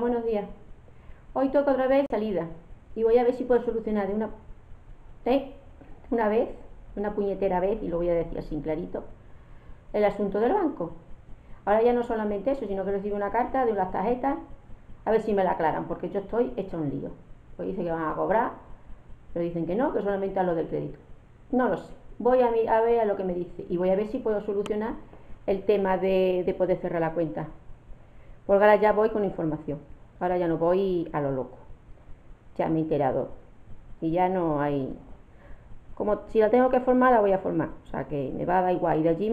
Buenos días. Hoy toca otra vez salida y voy a ver si puedo solucionar de una, ¿eh? una vez, una puñetera vez, y lo voy a decir así clarito, el asunto del banco. Ahora ya no solamente eso, sino que recibo una carta de unas tarjetas, a ver si me la aclaran, porque yo estoy hecho un lío. Pues dice que van a cobrar, pero dicen que no, que solamente a lo del crédito. No lo sé. Voy a, a ver a lo que me dice y voy a ver si puedo solucionar el tema de poder cerrar la cuenta. Porque ahora ya voy con información. Ahora ya no voy a lo loco. Ya me he enterado. Y ya no hay... Como si la tengo que formar, la voy a formar. O sea que me va a dar igual ir allí.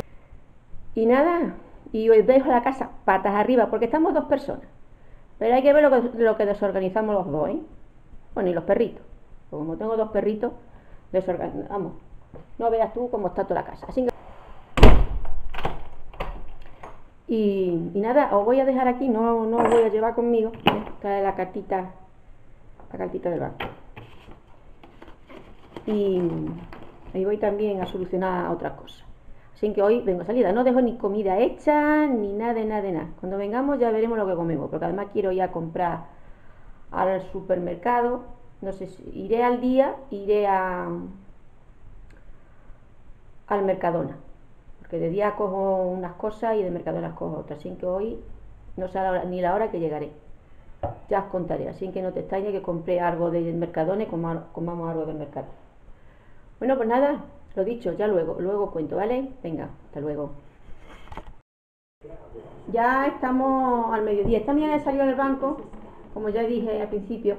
Y nada, y hoy dejo la casa patas arriba, porque estamos dos personas. Pero hay que ver lo que, lo que desorganizamos los dos, ¿eh? Bueno, y los perritos. como tengo dos perritos, desorganizamos. No veas tú cómo está toda la casa. Así que... Y, nada, os voy a dejar aquí, no, no os voy a llevar conmigo. Esta la cartita, la cartita del banco. Y ahí voy también a solucionar otra cosa. Así que hoy vengo salida, no dejo ni comida hecha, ni nada de nada de nada. Cuando vengamos ya veremos lo que comemos, porque además quiero ir a comprar al supermercado. No sé si iré al día, iré a al Mercadona que de día cojo unas cosas y de mercado las cojo otras, así que hoy no sé ni la hora que llegaré. Ya os contaré, así que no te extrañe que compré algo del Mercadona y comamos algo del mercado. Bueno, pues nada, lo dicho, ya luego, luego cuento, ¿vale? Venga, hasta luego. Ya estamos al mediodía. Esta mañana he salido del banco, como ya dije al principio,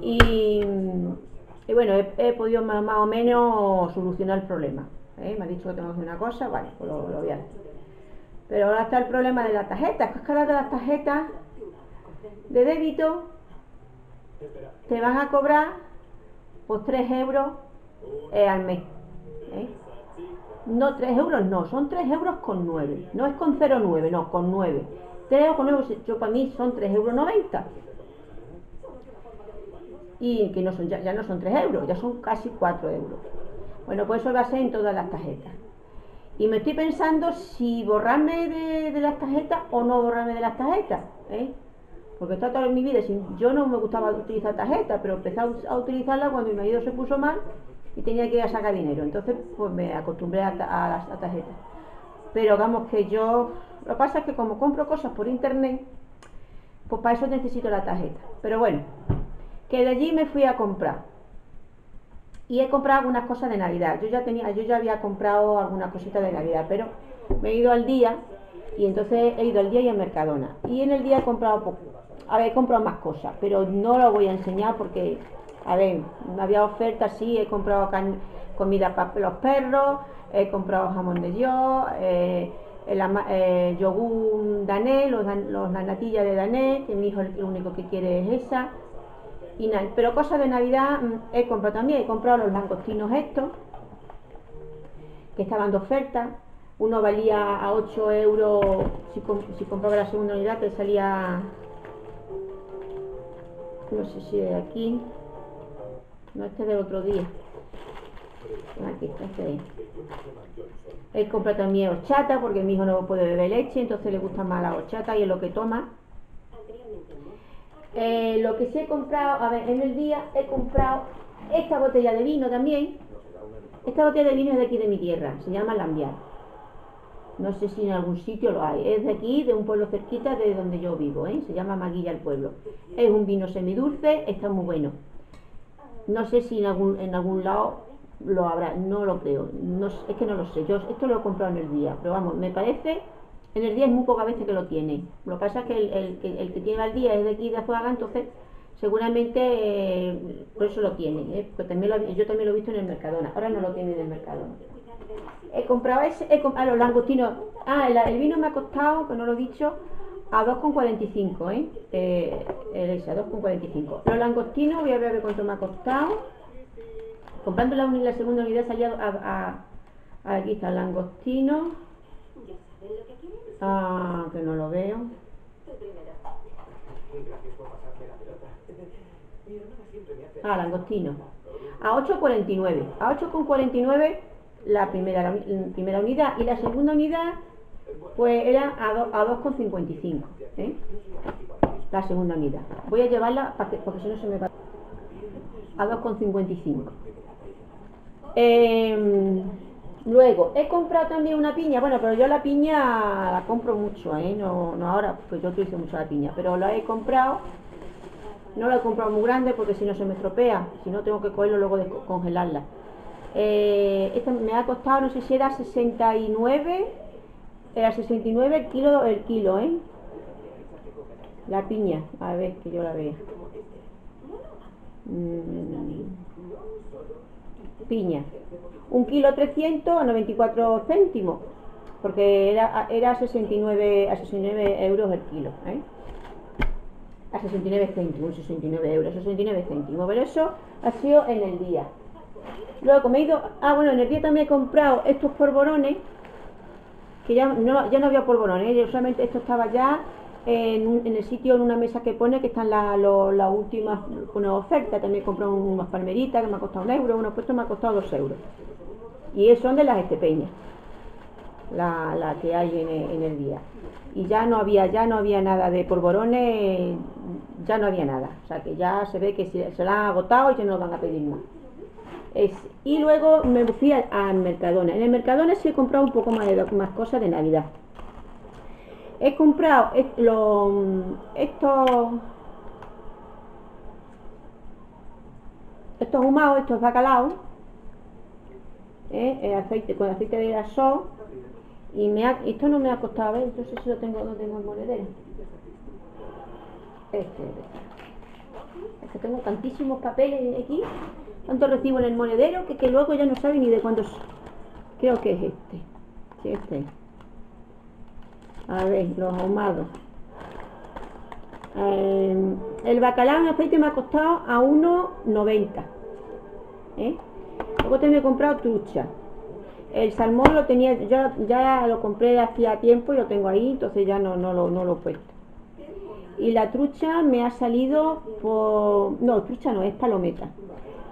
y, bueno, he, podido más o menos solucionar el problema. ¿Eh? me ha dicho que tengo que hacer una cosa, vale, pues lo, voy a hacer. Pero ahora está el problema de las tarjetas, es que ahora de las tarjetas de débito te van a cobrar pues 3 euros eh, al mes. ¿eh? No, 3 euros no, son 3 euros con 9. No es con 0,9, no, con 9. 3 euros con 9, yo para mí son 3 euros 90. Y que no son, ya, ya no son 3 euros, ya son casi 4 euros. Bueno, pues eso va a ser en todas las tarjetas. Y me estoy pensando si borrarme de, las tarjetas o no borrarme de las tarjetas. ¿eh? Porque está toda mi vida, yo no me gustaba utilizar tarjetas, pero empecé a, utilizarla cuando mi marido se puso mal y tenía que ir a sacar dinero. Entonces, pues me acostumbré a, las tarjetas. Pero vamos que yo, lo que pasa es que como compro cosas por internet, pues para eso necesito la tarjeta. Pero bueno, que de allí me fui a comprar y he comprado algunas cosas de Navidad. Yo ya tenía, yo ya había comprado algunas cositas de Navidad, pero me he ido al día y entonces he ido al día y a Mercadona. Y en el día he comprado poco. A ver, he comprado más cosas, pero no lo voy a enseñar porque, a ver, había ofertas, sí, he comprado comida para los perros, he comprado jamón de yo, eh, el, eh, yogur danés, los, los natillas de danés, que mi hijo el único que quiere es esa pero cosas de Navidad mm, he comprado también, he comprado los langostinos estos, que estaban de oferta. Uno valía a 8 euros, si, compraba la segunda unidad, te salía, no sé si de aquí, no este del otro día. Aquí está, este He comprado también horchata porque mi hijo no puede beber leche, entonces le gusta más la horchata y es lo que toma. Eh, lo que sí he comprado, a ver, en el día he comprado esta botella de vino también. Esta botella de vino es de aquí de mi tierra, se llama Lambiar. No sé si en algún sitio lo hay. Es de aquí, de un pueblo cerquita de donde yo vivo, ¿eh? Se llama Maguilla el pueblo. Es un vino semidulce, está muy bueno. No sé si en algún, en algún lado lo habrá, no lo creo. No, es que no lo sé. Yo esto lo he comprado en el día, pero vamos, me parece en el día es muy poca veces que lo tiene. Lo que pasa es que el, que tiene al día es de aquí de Azuaga, entonces seguramente eh, por eso lo tiene. ¿eh? yo también lo he visto en el Mercadona. Ahora no lo tiene en el Mercadona. He comprado ese, he comprado, ah, los langostinos. Ah, el, vino me ha costado, que no lo he dicho, a 2,45, ¿eh? eh el a 2,45. Los langostinos, voy a ver cuánto me ha costado. Comprando la, la segunda unidad salía a, a, aquí está el langostino. Ah, que no lo veo. Ah, langostino. A 8,49. A 8,49 la primera, la primera unidad. Y la segunda unidad, pues era a, a 2,55. ¿eh? la segunda mitad. Voy a llevarla que, porque si no se me va a 2,55. Eh, luego, he comprado también una piña. Bueno, pero yo la piña la compro mucho, ¿eh? No, no ahora, pues yo utilizo mucho la piña. Pero la he comprado. No la he comprado muy grande porque si no se me estropea. Si no, tengo que cogerlo luego de congelarla. Eh, esta me ha costado, no sé si era 69. Era 69 el kilo, el kilo, ¿eh? La piña. A ver, que yo la vea. Mm, piña. Un kilo 300 a 94 céntimos, porque era, era 69, a 69 euros el kilo. ¿eh? A 69 céntimos, 69 euros, 69 céntimos, pero eso ha sido en el día. Luego, como he ido, ah, bueno, en el día también he comprado estos polvorones, que ya no, ya no había polvorones, ¿eh? solamente esto estaba ya en, el sitio, en una mesa que pone que están las la, últimas una oferta. También he comprado unas palmeritas que me ha costado un euro, unos puestos me ha costado dos euros. Y son de las estepeñas, la, la que hay en el, día. Y ya no había, ya no había nada de polvorones, ya no había nada. O sea que ya se ve que se, se la han agotado y ya no van a pedir más. y luego me fui al, Mercadona. En el Mercadona sí he comprado un poco más de más cosas de Navidad he comprado estos estos humados, estos bacalaos ¿eh? aceite con aceite de grasón y me ha, esto no me ha costado ver entonces si lo tengo no tengo el monedero este es que tengo tantísimos papeles aquí tanto recibo en el monedero que, que luego ya no sabe ni de cuántos creo que es este sí, este a ver, los ahumados. Eh, el bacalao en aceite me ha costado a 1,90. ¿eh? Luego también he comprado trucha. El salmón lo tenía, ya, ya lo compré hacía tiempo y lo tengo ahí, entonces ya no, no, lo, no lo he puesto. Y la trucha me ha salido por... No, trucha no, es palometa.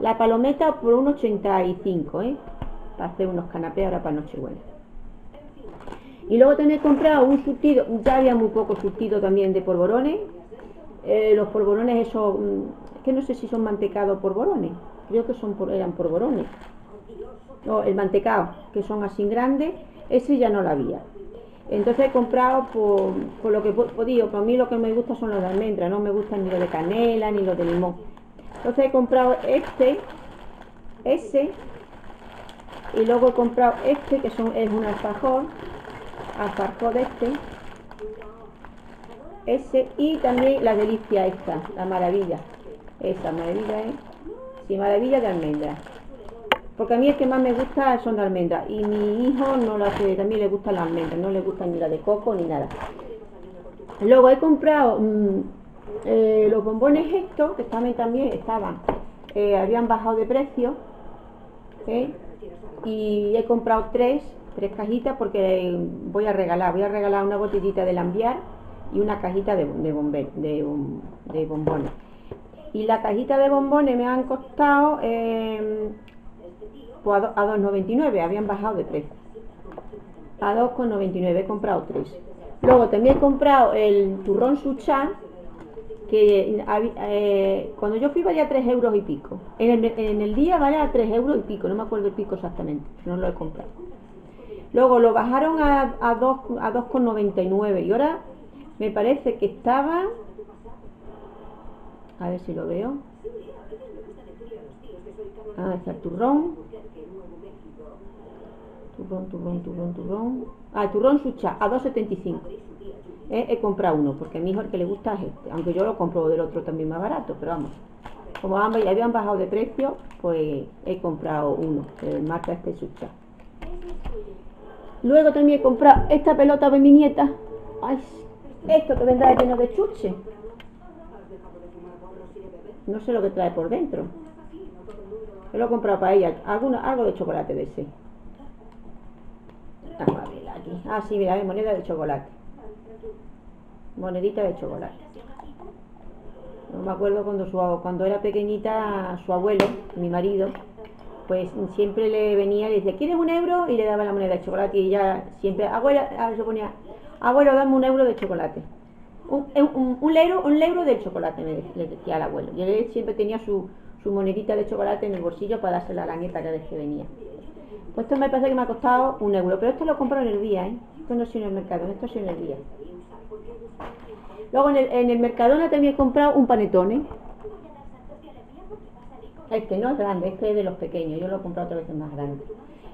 La palometa por 1,85, ¿eh? Para hacer unos canapés ahora para Nochebuena. Y luego he comprado un surtido, ya había muy poco surtido también de polvorones. Eh, los polvorones esos, mm, que no sé si son mantecados polvorones, creo que son eran polvorones. No, el mantecado, que son así grandes, ese ya no lo había. Entonces he comprado por, lo que he podido, para mí lo que me gusta son los de almendra, no me gustan ni los de canela ni los de limón. Entonces he comprado este, ese, y luego he comprado este, que son, es un alfajor, alfajor de este ese y también la delicia esta la maravilla esa maravilla es sí, maravilla de almendra porque a mí es que más me gusta son de almendra y mi hijo no lo hace también le gusta la almendra no le gusta ni la de coco ni nada luego he comprado mm, eh, los bombones estos que también también estaban eh, habían bajado de precio ¿eh? y he comprado tres tres cajitas porque voy a regalar, voy a regalar una botellita de lambiar y una cajita de, de, de, bombones. Y la cajita de bombones me han costado eh, pues a 2,99, habían bajado de precio. A 2,99 he comprado tres. Luego también he comprado el turrón suchá, que eh, cuando yo fui valía 3 euros y pico. En el, en el día valía 3 euros y pico, no me acuerdo el pico exactamente, no lo he comprado. Luego lo bajaron a, a 2,99 y ahora me parece que estaba... A ver si lo veo. Ah, está el turrón. Turrón, turrón, turrón, turrón. Ah, el turrón sucha, a 2,75. Eh, he comprado uno, porque a mi hijo el que le gusta es este. Aunque yo lo compro del otro también más barato, pero vamos. Como ambos ya habían bajado de precio, pues he comprado uno, el marca este sucha. Luego también he comprado esta pelota de mi nieta. Ay, esto que vendrá lleno de chuche. No sé lo que trae por dentro. Yo lo he comprado para ella. algo de chocolate de ese. Vamos a ver aquí. Ah, sí, mira, es moneda de chocolate. Monedita de chocolate. No me acuerdo cuando, su, cuando era pequeñita, su abuelo, mi marido, pues siempre le venía y le decía, ¿quieres un euro? Y le daba la moneda de chocolate y ya siempre, abuela, se ponía, abuelo, dame un euro de chocolate. Un, un, un, euro, un del chocolate, me decía el abuelo. Y él siempre tenía su, su monedita de chocolate en el bolsillo para dársela a la nieta cada vez que venía. Pues esto me parece que me ha costado un euro, pero esto lo compro en el día, ¿eh? Esto no es en el mercado, esto es en el día. Luego en el, en el Mercadona también he comprado un panetone. Este no es grande, este es de los pequeños, yo lo he comprado otra vez más grande.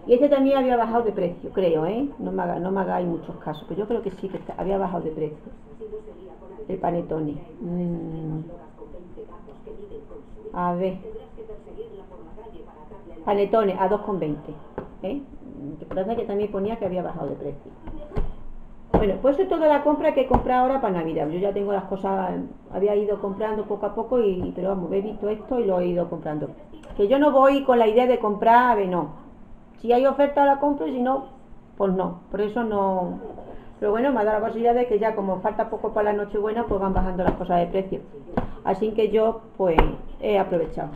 Y este también había bajado de precio, creo, ¿eh? No me, haga, no me hagáis muchos casos, pero yo creo que sí, que había bajado de precio. El panetone. Mm. A ver. Panetone a 2,20. ¿eh? Que también ponía que había bajado de precio. Bueno, pues es toda la compra que he comprado ahora para Navidad. Yo ya tengo las cosas, había ido comprando poco a poco, y pero vamos, he visto esto y lo he ido comprando. Que yo no voy con la idea de comprar, a ver, no. Si hay oferta la compro y si no, pues no. Por eso no. Pero bueno, me ha dado la posibilidad de que ya como falta poco para la Nochebuena, pues van bajando las cosas de precio. Así que yo, pues, he aprovechado.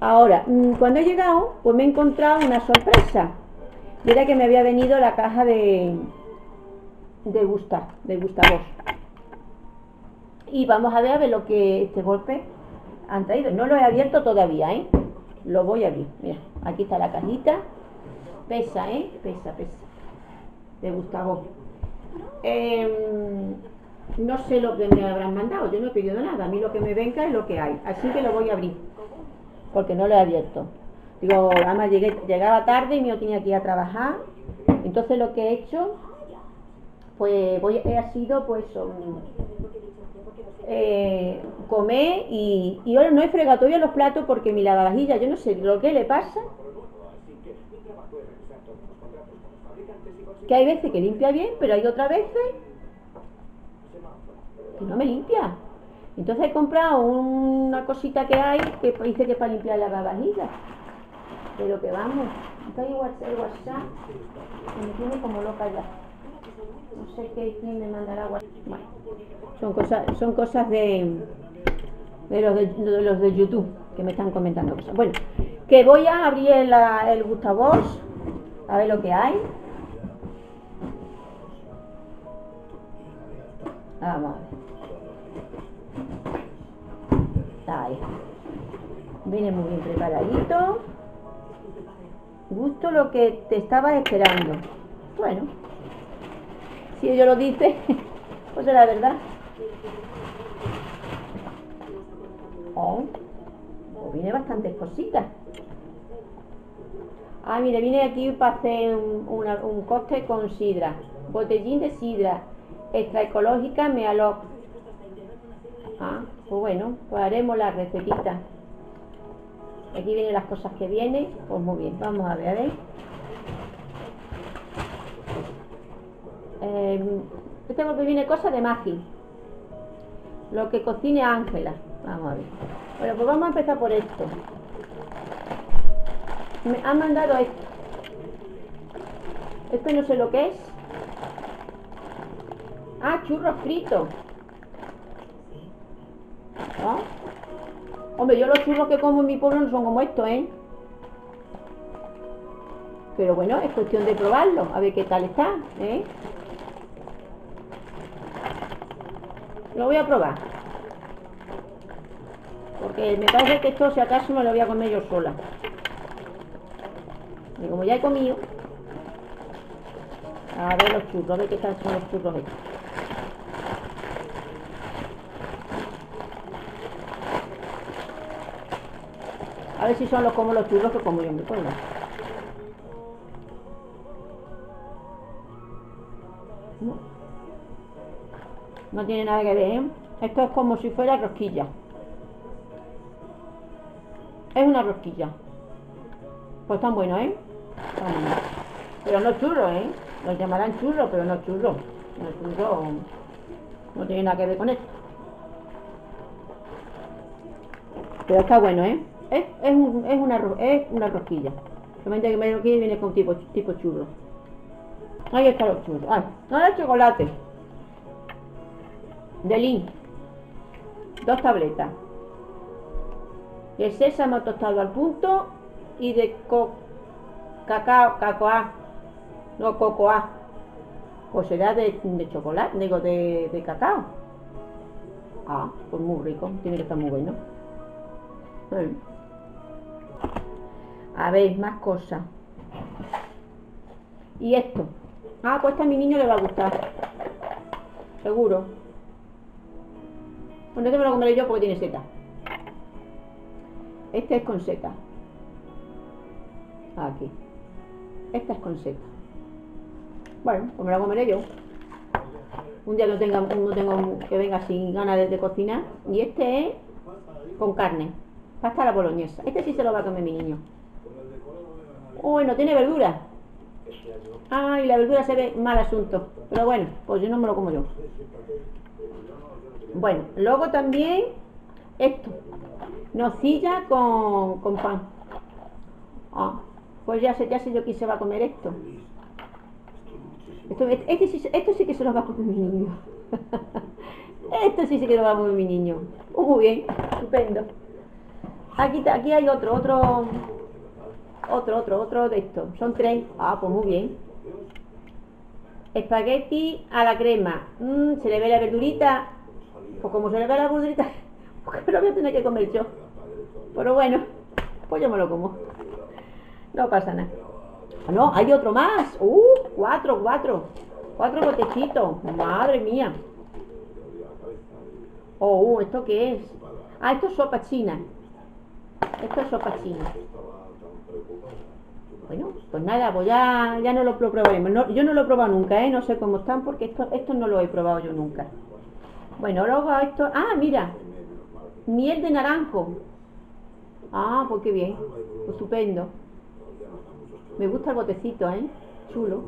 Ahora, mm, cuando he llegado, pues me he encontrado una sorpresa. Y era que me había venido la caja de, de Gusta, de Gustavos. Y vamos a ver a ver lo que este golpe han traído. No lo he abierto todavía, ¿eh? Lo voy a abrir. Mira, aquí está la cajita. Pesa, ¿eh? Pesa, pesa. De Gustavo. Em, no sé lo que me habrán mandado. Yo no he pedido nada. A mí lo que me venga es lo que hay. Así que lo voy a abrir. Porque no lo he abierto. Digo, además llegué, llegaba tarde y me tenía que ir a trabajar. Entonces lo que he hecho pues voy, he sido pues eh, comer y, y, ahora no he fregado todavía los platos porque mi lavavajilla, yo no sé lo que le pasa. Que hay veces que limpia bien, pero hay otras veces que no me limpia. Entonces he comprado una cosita que hay que dice que para limpiar la lavavajilla. Pero que vamos, está igual el WhatsApp me tiene como loca ya no sé qué, me mandará agua. Son cosas, son cosas de, de, los de, los de YouTube que me están comentando cosas. Bueno, que voy a abrir el, el Gustavos, a ver lo que hay. Vamos a ver. Ahí. Viene muy bien preparadito. Gusto lo que te estaba esperando. Bueno, si ellos lo dicen, pues es la verdad. Oh, pues viene bastantes cositas. Ah, mire, viene aquí para hacer un, un coste con sidra. Botellín de sidra. Extra ecológica Mealoc. Ah, pues bueno, pues haremos la recetita. Aquí vienen las cosas que vienen. Pues muy bien, vamos a ver, a ver. Eh, este golpe viene cosa de magia. Lo que cocine Ángela. Vamos a ver. Bueno, pues vamos a empezar por esto. Me han mandado esto. Esto no sé lo que es. Ah, churros fritos. Hombre, yo los churros que como en mi pueblo no son como estos, ¿eh? Pero bueno, es cuestión de probarlo, a ver qué tal está, ¿eh? Lo voy a probar. Porque me parece que esto, si acaso, me lo voy a comer yo sola. Y como ya he comido... A ver los churros, a ver qué tal son los churros estos. A ver si son los como los churros que como yo en mi No tiene nada que ver, ¿eh? Esto es como si fuera rosquilla. Es una rosquilla. Pues tan bueno, ¿eh? Pero no churro, ¿eh? Los llamarán churro, pero no churro. No churro. No tiene nada que ver con esto. Pero está bueno, ¿eh? Es, es, un, es, una, es una rosquilla. Solamente que me quiere viene con tipo, tipo churro. Ahí están los churros. Ah, no el chocolate de lin, dos tabletas. De sésamo tostado al punto y de co cacao, cacoa, no cocoa, Pues será de, chocolate, digo, de, de cacao. Ah, pues muy rico, tiene que estar muy bueno. Mm. A ver, más cosas. Y esto. Ah, pues este a mi niño le va a gustar. Seguro. Bueno, este me lo comeré yo porque tiene seta. Este es con seta. Aquí. Esta es con seta. Bueno, pues me la comeré yo. Un día que tenga, no tengo que venga sin ganas de, cocinar. Y este es con carne. Pasta la boloñesa. Este sí se lo va a comer mi niño. Uy, no tiene verdura. Ay, la verdura se ve mal asunto. Pero bueno, pues yo no me lo como yo. Bueno, luego también esto. Nocilla con, con pan. Ah, pues ya sé, ya sé yo quién se va a comer esto. Esto, este sí- esto sí que se lo va a comer mi niño. esto sí, que lo va a comer mi niño. Uh, muy bien, estupendo. Aquí, aquí hay otro, otro, otro, otro, otro de estos. Son tres. Ah, pues muy bien. Espagueti a la crema. Mm, se le ve la verdurita. Pues como se le ve la verdurita, pues lo voy a tener que comer yo. Pero bueno, pues yo me lo como. No pasa nada. Ah, No, hay otro más. Uh, cuatro, cuatro. Cuatro botecitos. Madre mía. Oh, uh, ¿esto qué es? Ah, esto es sopa china. Esto es sopa china. Bueno, pues nada, pues ya, ya no lo pro- probaremos. Yo no lo he probado nunca, ¿eh? No sé cómo están porque esto, esto no lo he probado yo nunca. Bueno, luego esto... Ah, mira. Miel de naranjo. Ah, pues qué bien. Estupendo. Me gusta el botecito, ¿eh? Chulo.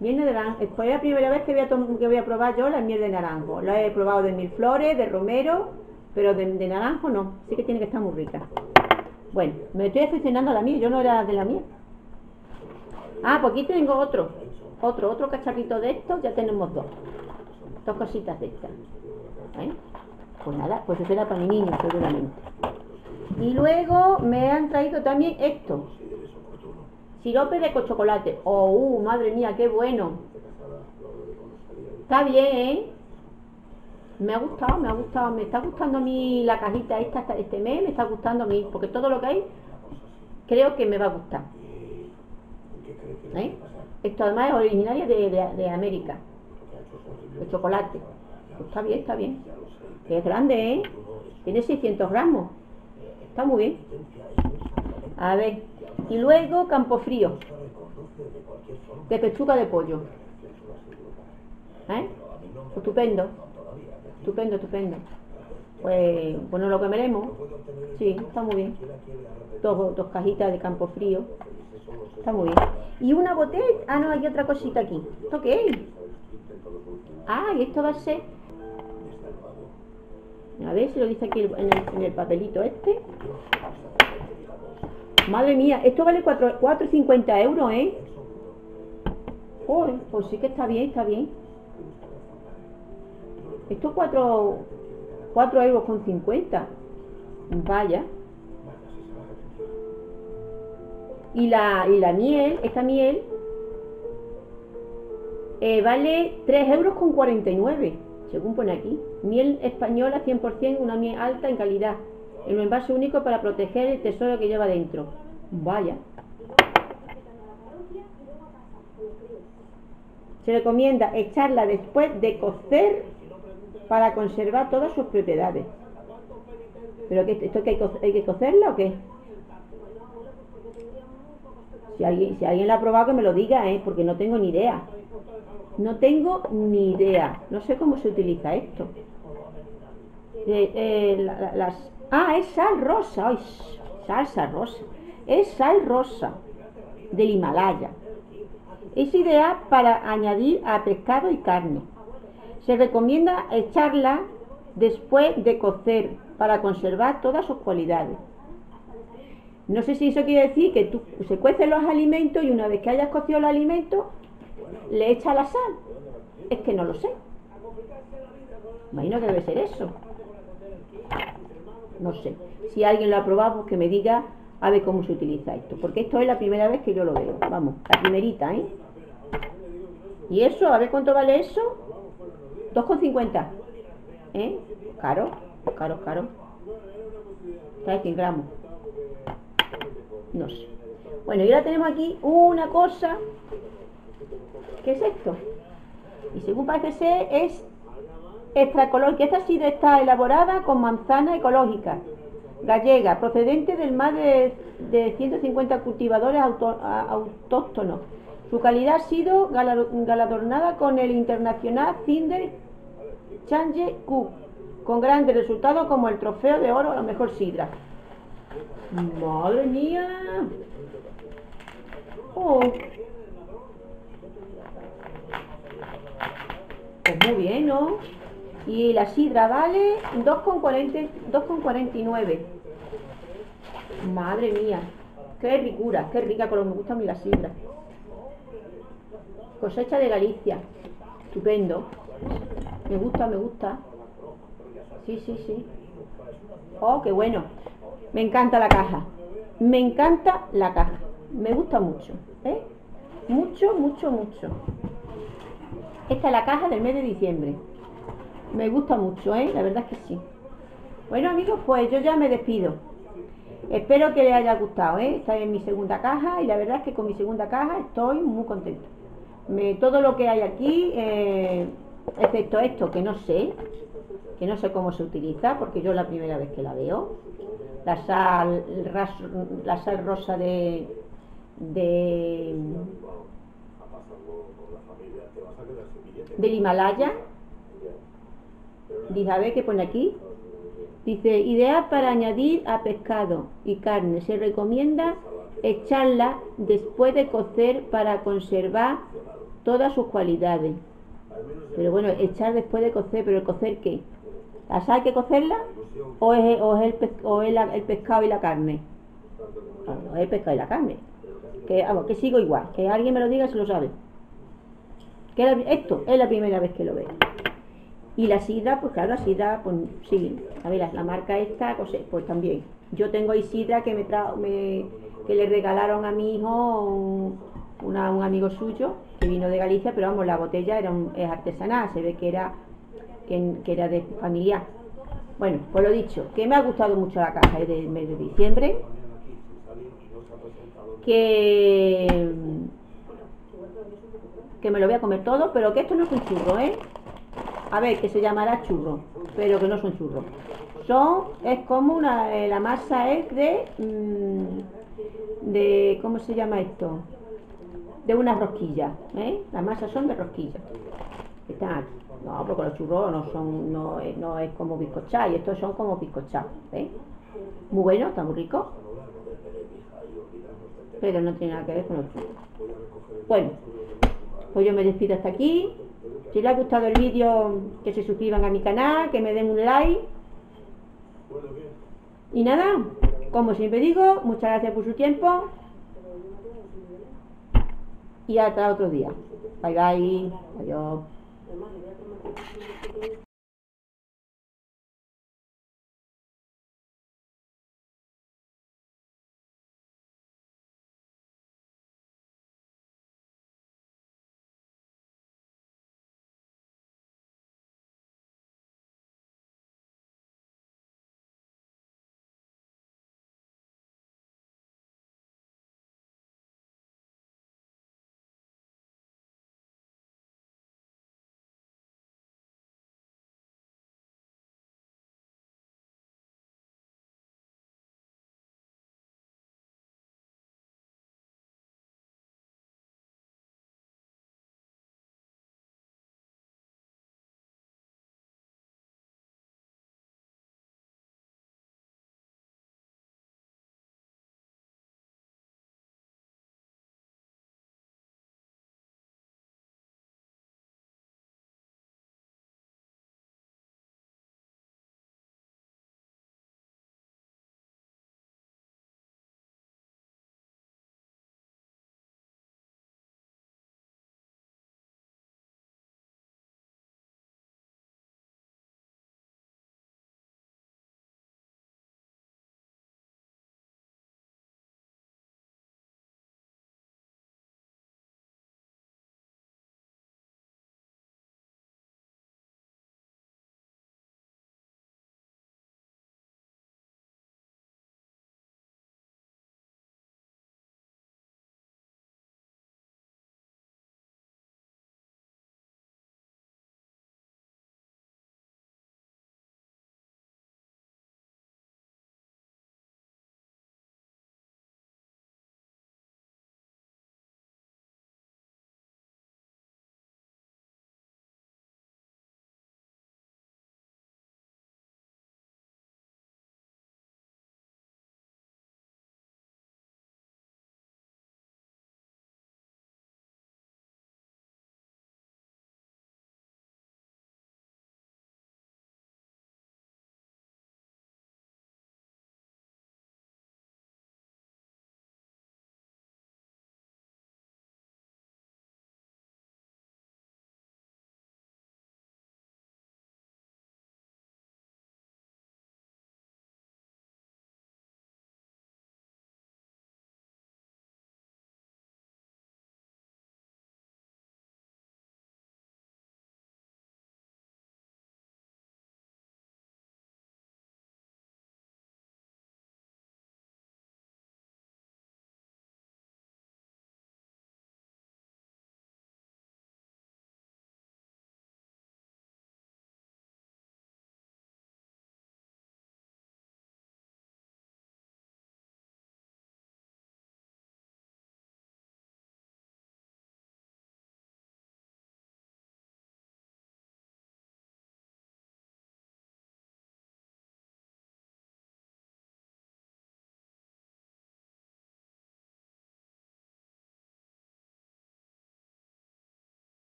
Miel de naranjo. Fue la primera vez que voy a, voy a probar yo la miel de naranjo. La he probado de mil flores, de romero, pero de, naranjo no. Sí que tiene que estar muy rica. Bueno, me estoy aficionando a la miel. Yo no era de la miel. Ah, pues aquí tengo otro. Otro, otro cacharrito de estos. Ya tenemos dos. Dos cositas de estas. ¿Eh? Pues nada, pues eso era para mi niño, seguramente. Y luego me han traído también esto. Sirope de chocolate. Oh, uh, madre mía, qué bueno. Está bien, ¿eh? Me ha gustado, me ha gustado. Me está gustando a mí la cajita esta, este mes, me está gustando a mí. Porque todo lo que hay, creo que me va a gustar. ¿Eh? Esto además es originario de, de- de América. El chocolate. Pues está bien, está bien. Es grande, ¿eh? Tiene 600 gramos. Está muy bien. A ver. Y luego Campofrío. De pechuga de pollo. ¿Eh? Estupendo. Estupendo, estupendo. Pues, pues nos lo comeremos. Sí, está muy bien. Dos, dos cajitas de campo frío. Está muy bien. Y una botella. Ah, no, hay otra cosita aquí. ¿Esto qué es? Ah, y esto va a ser. A ver si lo dice aquí en el, papelito este. Madre mía, esto vale 4,50 euros, ¿eh? Joder, pues sí que está bien, está bien. Esto es 4, 4 euros con 50. Vaya. Y la, y la miel, esta miel, eh, vale 3 euros con 49, según pone aquí. Miel española 100%, una miel alta en calidad. En un envase único para proteger el tesoro que lleva dentro. Vaya. Se recomienda echarla después de cocer para conservar todas sus propiedades. ¿Pero qué, esto que hay, hay que cocerla o qué? Si alguien, si alguien la ha probado que me lo diga, ¿eh? porque no tengo ni idea. No tengo ni idea. No sé cómo se utiliza esto. Eh. Ah, es sal rosa. Salsa rosa. Es sal rosa del Himalaya. Es ideal para añadir a pescado y carne. Se recomienda echarla después de cocer para conservar todas sus cualidades. No sé si eso quiere decir que tú se cuecen los alimentos y una vez que hayas cocido los alimentos, le echas la sal. Es que no lo sé. Imagino que debe ser eso. No sé. Si alguien lo ha probado, pues que me diga a ver cómo se utiliza esto. Porque esto es la primera vez que yo lo veo. Vamos, la primerita, ¿eh? ¿Y eso? A ver cuánto vale eso. 2,50. ¿Eh? Caro, caro, caro. De 100 gramos. No sé. Bueno, y ahora tenemos aquí una cosa. ¿Qué es esto? Y según parece ser, es extraecológica. Esta sidra está elaborada con manzana ecológica, gallega, procedente del más de, de 150 cultivadores autóctonos. Su calidad ha sido galardonada con el Internacional Cinder Change Q, con grandes resultados como el trofeo de oro a la mejor sidra. ¡Madre mía! Oh. Pues muy bien, ¿no? Y la sidra vale 2,49. Madre mía. Qué ricura, qué rica, como me gusta a mí la sidra. Cosecha de Galicia. Estupendo. Me gusta, me gusta. Sí, sí, sí. Oh, qué bueno. Me encanta la caja. Me encanta la caja. Me gusta mucho. ¿eh? Mucho, mucho, mucho. Esta es la caja del mes de diciembre. Me gusta mucho, ¿eh? La verdad es que sí. Bueno, amigos, pues yo ya me despido. Espero que les haya gustado, ¿eh? Esta es mi segunda caja y la verdad es que con mi segunda caja estoy muy contento. todo lo que hay aquí, eh, excepto esto que no sé, que no sé cómo se utiliza, porque yo la primera vez que la veo, la sal, la sal rosa de, de del Himalaya. Dice, a ver qué pone aquí. Dice, ideal para añadir a pescado y carne. Se recomienda echarla después de cocer para conservar todas sus cualidades. Pero bueno, echar después de cocer, pero el cocer qué? ¿La hay que cocerla? ¿O es, el, o es el pescado y la carne? No, es el pescado y la carne. Que, vamos, que sigo igual. Que alguien me lo diga si lo sabe. Esto es la primera vez que lo veo. Y la sidra, pues claro, la sidra, pues sí, a ver, la, marca esta, pues, pues, también. Yo tengo ahí sidra que me, que le regalaron a mi hijo un, un amigo suyo que vino de Galicia, pero vamos, la botella era es artesanal, se ve que era que, era de familia. Bueno, pues lo dicho, que me ha gustado mucho la caja del mes de diciembre, que que me lo voy a comer todo, pero que esto no es un churro, ¿eh? A ver, que se llamará churro, pero que no son churros. Son, es como una, eh, la masa es de, mm, de, ¿cómo se llama esto? De una rosquilla, ¿eh? Las masas son de rosquilla. Están aquí. No, porque los churros no son, no, no es como bizcochá, y estos son como bizcochá, ¿eh? Muy bueno, está muy rico. Pero no tiene nada que ver con los churros. Bueno, pues yo me despido hasta aquí. Si les ha gustado el vídeo, que se suscriban a mi canal, que me den un like. Y nada, como siempre digo, muchas gracias por su tiempo. Y hasta otro día. Bye bye. Adiós.